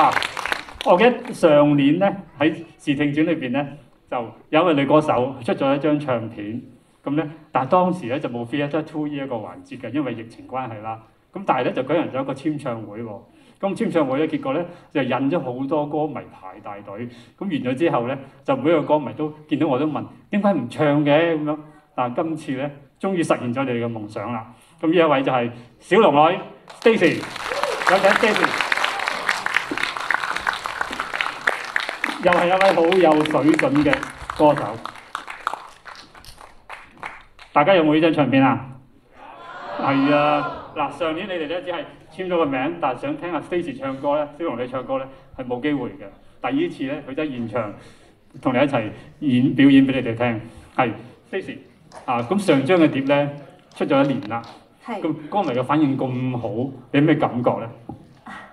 嗱，我記得上年咧喺視聽展裏邊咧，就有一位女歌手出咗一張唱片，咁咧，但係當時咧就冇 Theatre Two 呢一個環節嘅，因為疫情關係啦。咁但係咧就舉行咗一個簽唱會喎。咁簽唱會咧，結果咧就引咗好多歌迷排大隊。咁完咗之後咧，就每一個歌迷都見到我都問點解唔唱嘅咁樣。但今次咧，終於實現咗你哋嘅夢想啦。咁呢一位就係小龍女 Stacy，有請 Stacy。又係一位好有水準嘅歌手。大家有冇呢張唱片啊？係啊！嗱，上年你哋咧只係簽咗個名，但係想聽阿 Stacy 唱歌咧，小龍你唱歌咧係冇機會嘅。但係呢次咧，佢真係現場同你一齊演表演俾你哋聽。係 Stacy 啊！咁上張嘅碟咧出咗一年啦，係咁歌迷嘅反應咁好，你有咩感覺咧？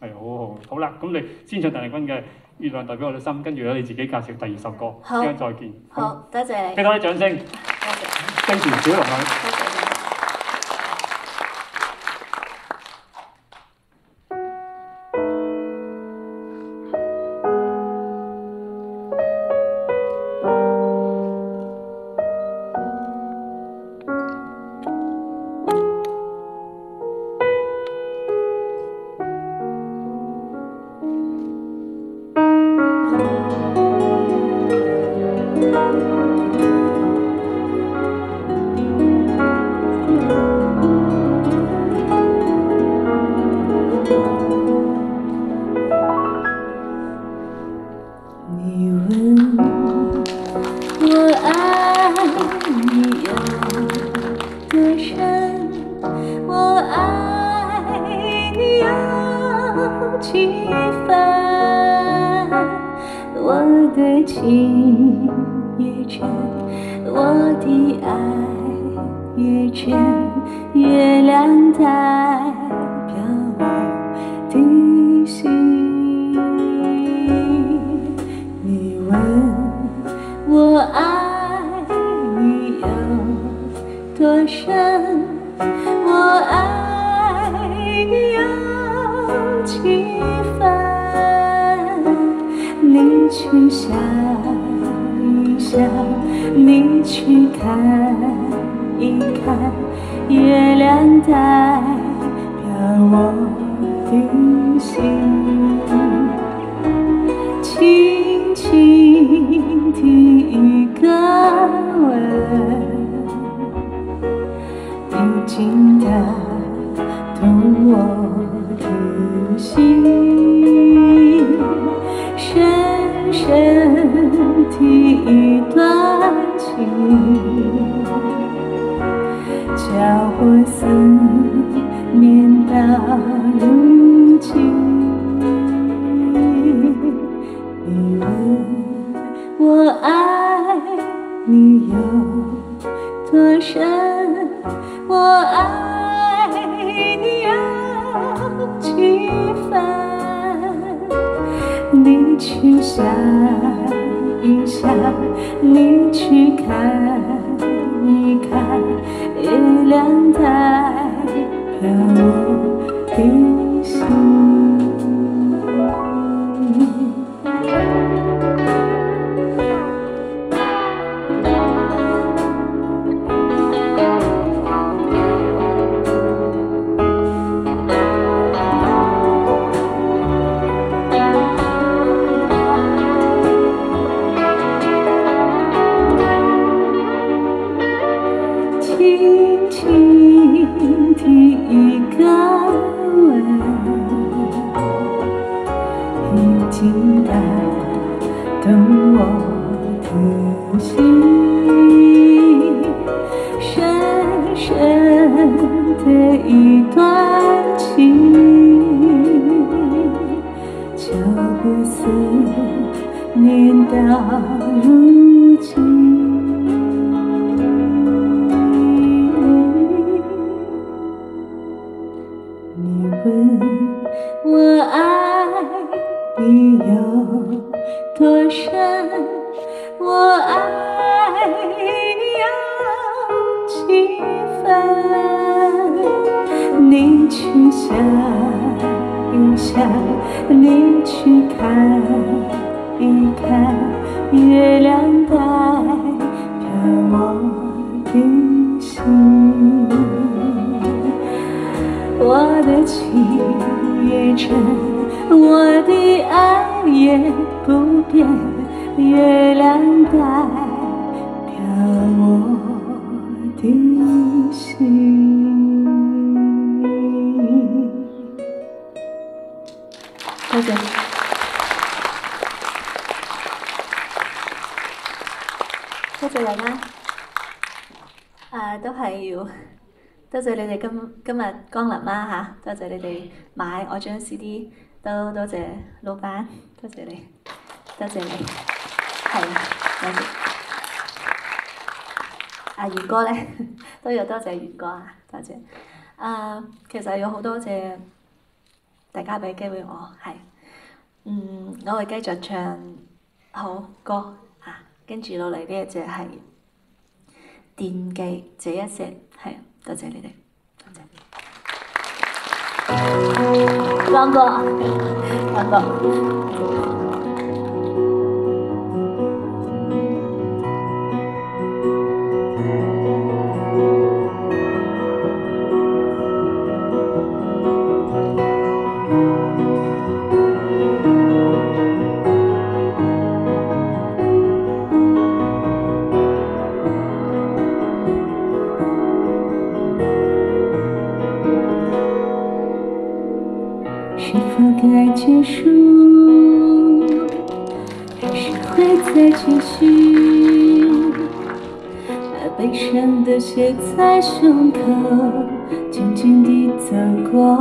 係好好。好啦，咁你先唱鄧麗君嘅《月亮代表我的心》，跟住咧你自己介紹第二首歌，好再見。好，多謝你，俾多啲掌聲，多謝，跟住小龍女。已经打动我的心，深深的一段情，叫我思念到你去想一想，你去看一看，月亮代表我轻轻的一个吻，已经打动我的心，多深，我爱你有几分？你去想一想，你去看一看，月亮代表我的心。我的情也真，我的爱也不变，月亮代表我的心。多謝。多谢大家。啊、都係要。多謝你哋今今日光臨啦吓，多謝你哋買我張 CD，都多謝老闆，多謝你，多謝你，係多謝。阿元哥咧 都要多謝元哥啊，多謝。啊，其實有好多謝大家俾機會我，係，嗯，我會繼續唱好歌嚇，跟住落嚟呢一隻係惦記這一些，係。多謝你哋，多謝。王哥，王哥。该结束？还是会再继续？把悲伤的写在胸口，静静地走过。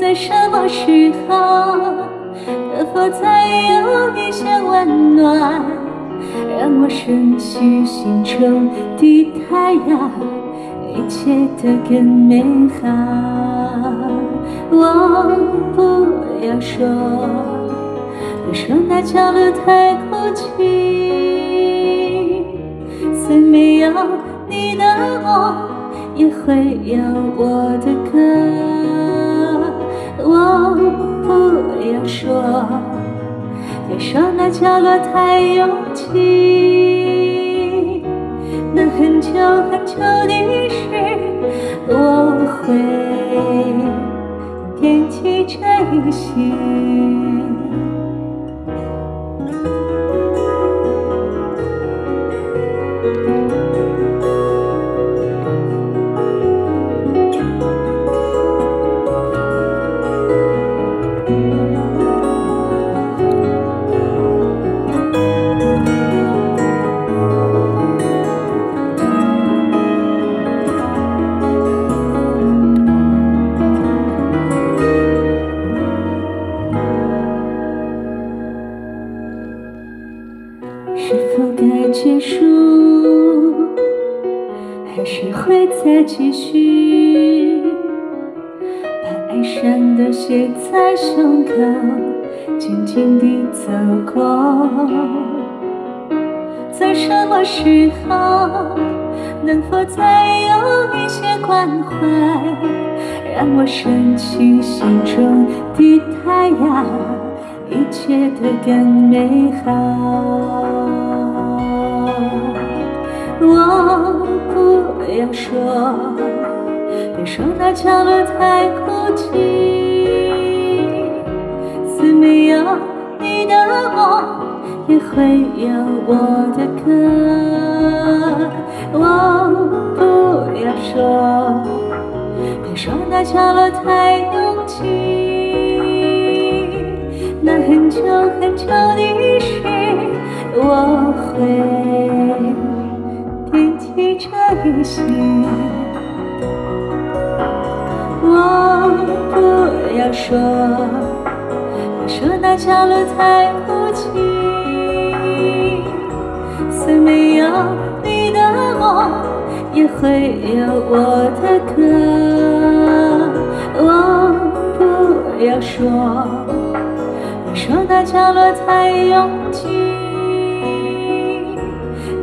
在什么时候，可否再有一些温暖，让我升起心中的太阳，一切都更美好。我不要说，别说那角落太孤寂，虽没有你的梦，也会有我的歌。我不要说，别说那角落太拥挤。那很久很久的事，我会惦记着一些。走过。在什么时候，能否再有一些关怀，让我升起心中的太阳，一切都更美好。我。不要说，别说那角落太孤寂。似没有你的梦，也会有我的歌。我不要说，别说那角落太拥挤。那很久很久的事，我会。惦记着一些，我不要说，说那角落太孤寂。虽没有你的梦，也会有我的歌。我不要说，你说那角落太拥挤。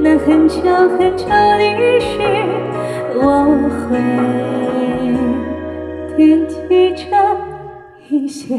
那很久很久的事，我会惦记着一些。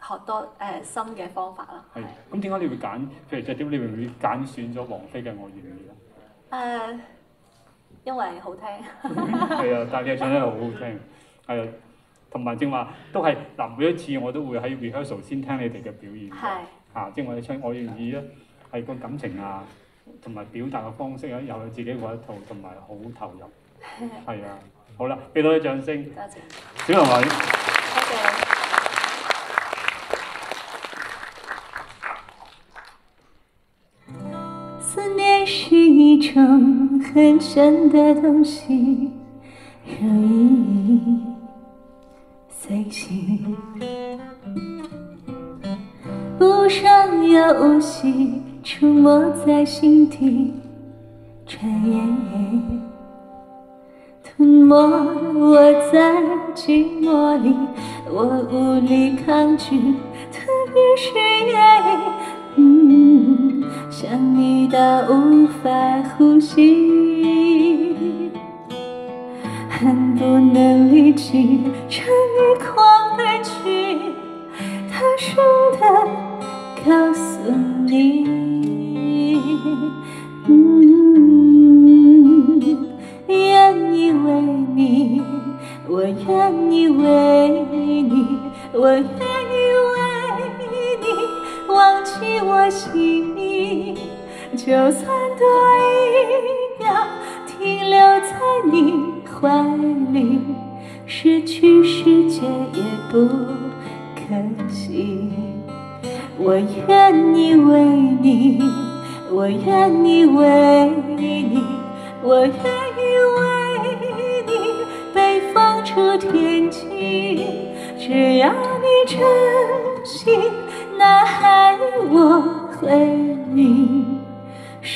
學多誒、呃、深嘅方法啦。係。咁點解你會揀？譬如就點？你會揀選咗王菲嘅《我願意》咧？誒。因為好聽，係啊，但係你唱得好好聽，係啊，同埋正話都係嗱，每一次我都會喺 rehearsal 先聽你哋嘅表演。係嚇，即係我哋唱，我願意咧係個感情啊，同埋表達嘅方式啊，有佢自己嗰一套，同埋好投入。係啊，好啦，俾多啲掌聲，多謝，小龍女。种很深的东西，容易随心，不上有无息，出没在心底，转眼吞没我在寂寞里，我无力抗拒，特别是夜。嗯，想你到无法呼吸，恨不能立即乘你狂奔去，大声的告诉你，嗯，愿意为你，我愿意为你，我愿意为你。忘记我姓名，就算多一秒停留在你怀里，失去世界也不可惜。我愿意为你，我愿意为你，我愿意为你被放出天际，只要你真心。那爱我回应，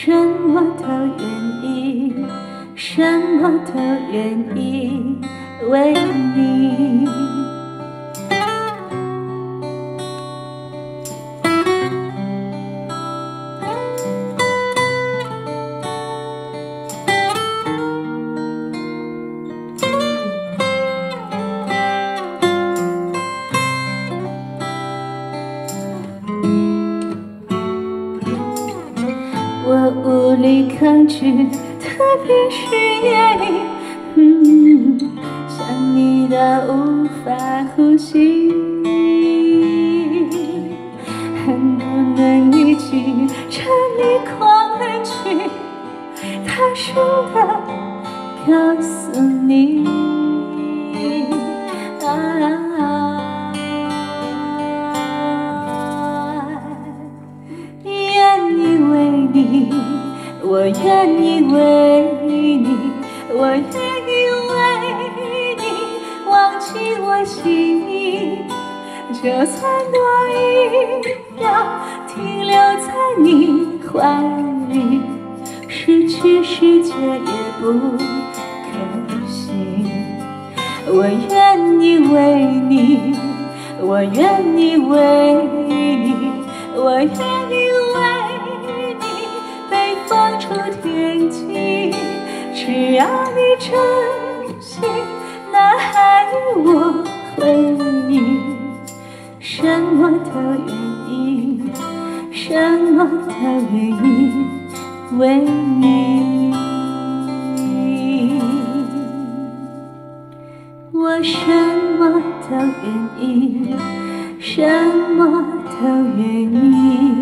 什么都愿意，什么都愿意为你。无力抗拒，特别是夜里，嗯，想你到无法呼吸，恨不能一起乘你狂奔去，大声的告诉你，愿意为你，我愿意为你忘记我姓名，就算多一秒停留在你怀里，失去世界也不可惜。我愿意为你，我愿意为你，我愿意天际，只要你真心，那爱我回应，什么都愿意，什么都愿意为你。我什么都愿意，什么都愿意